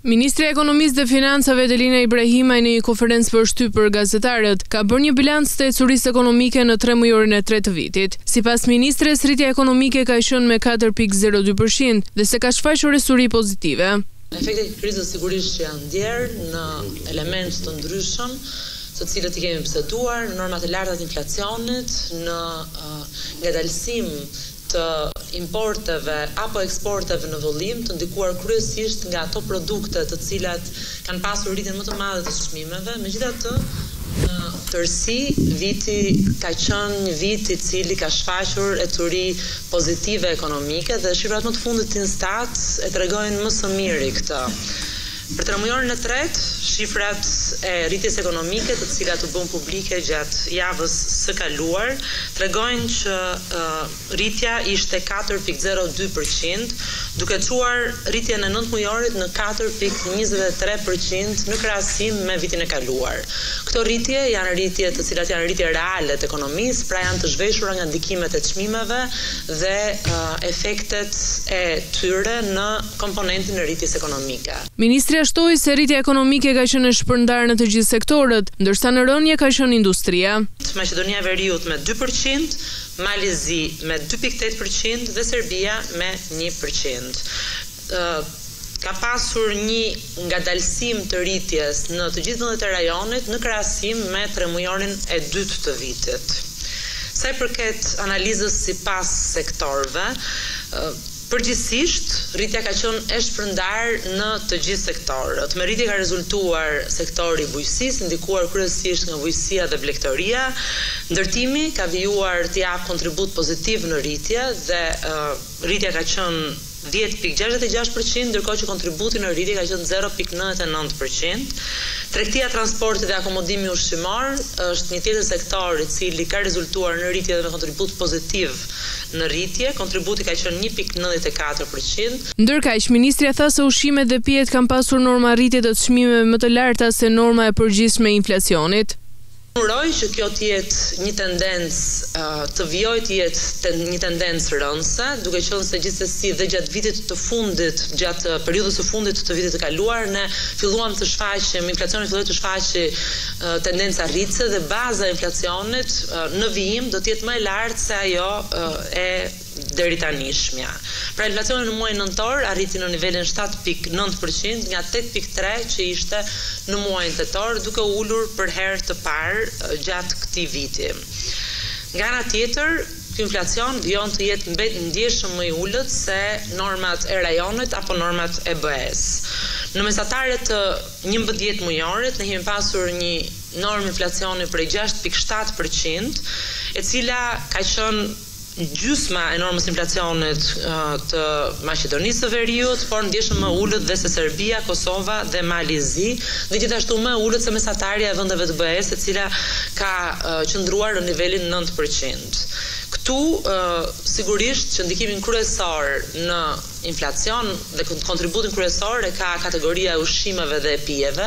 Ministrja e Ekonomisë dhe Financave Delina Ibrahimaj në një konferencë për shtyp për gazetarët ka bërë një bilanc të ecurisë ekonomike në tremujorin e tre të vitit. Sipas ministres, rritja ekonomike ka qenë me 4.02% dhe se ka shfaqur ecuri pozitive. Efektet e krizës sigurisht që janë ndier në elementë të ndryshëm të cilët i kemi biseduar, në normat e larta të inflacionit, në ngadalësim të importeve apo eksporteve në vëllim, të ndikuar kryesisht nga ato produkte të cilat kanë pasur rritjen më të madhe të çmimeve. Megjithatë, në tërësi, viti ka qenë një vit i cili ka shfaqur ecuri pozitive ekonomike dhe shifrat më të fundit të Instat e tregojnë më së miri këtë. Për tremujorin e tretë, shifrat e rritjes ekonomike të cilat u bënë publike gjatë javës së kaluar tregojnë që rritja ishte katër pikë zero dy për qind, duke çuar rritjen e nëntëmujorit në katër pikë njëzet e tre për qind në krahasim me vitin e kaluar. Këto rritje janë rritje të cilat janë rritje reale të ekonomisë, pra janë të zhveshura nga ndikimet e çmimeve dhe efektet e tyre në komponentin e rritjes ekonomike. ekonomike. Ministrja shtoi se rritja ekonomike ka qenë e shpërndarë në të gjithë sektorët, ndërsa në rënie ka qenë industria. Maqedonia e Veriut me dy për qind, Mali i Zi me dy pikë tetë për qind dhe Serbia me një për qind. Ka pasur një ngadalësim të rritjes në të gjithë vendet e rajonit në krahasim me tremujorin e dytë të vitit. Sa i përket analizës sipas sektorëve, Përgjithësisht, rritja ka qenë e shpërndarë në të gjithë sektorët. Me rritje ka rezultuar sektori i bujqësisë, i ndikuar kryesisht nga bujqësia dhe blegtoria. Ndërtimi ka vijuar të japë kontribut pozitiv në rritje dhe rritja ka qenë dhjetë pikë gjashtëdhjetë e gjashtë për qind, ndërkohë që kontributi në rritje ka qenë zero pikë nëntëdhjetë e nëntë për qind. Tregtia, transporti dhe akomodimi ushqimor është një tjetër sektor i cili ka rezultuar në rritje dhe me kontribut pozitiv në rritje, kontributi ka qenë një pikë nëntëdhjetë e katër për qind. Ndërkaq, ministrja tha se ushqimet dhe pijet kanë pasur norma rritje të çmimeve më të larta se norma e përgjithshme e inflacionit. Uroj që kjo të jetë një tendencë, të vijojë të jetë një tendencë rënëse, duke qenë se gjithsesi dhe gjatë vitit të fundit, gjatë periudhës së fundit të vitit të kaluar, ne filluam të shfaqim, inflacioni filloi të shfaqej tendenca rritëse dhe baza e inflacionit në vijim do të jetë më e lartë se ajo e deritanishmja. Pra inflacioni në muajin nëntor arriti në nivelin shtatë pikë nëntë për qind nga tetë pikë tre që ishte në muajin tetor, duke u ulur për herë të parë gjatë këtij viti. Nga ana tjetër, ky inflacion vijon të jetë ndjeshëm më i ulët se normat e rajonit apo normat e BE-së. Në mesataret e. Njëmbëdhjetëmujorit ne kemi pasur një normë inflacioni prej gjashtë pikë shtatë për qind, e cila ka qenë gjysma e normës inflacionit të Maqedonisë së Veriut, por ndjeshëm më e ulët dhe se Serbia, Kosova dhe Mali i Zi, dhe gjithashtu më e ulët se mesatarja e vendeve të BE-së, e cila ka qëndruar në nivelin nëntë për qind. Këtu sigurisht që ndikimin kryesor në. inflacion dhe kontributin kryesor e ka kategoria e ushqimeve dhe e pijeve.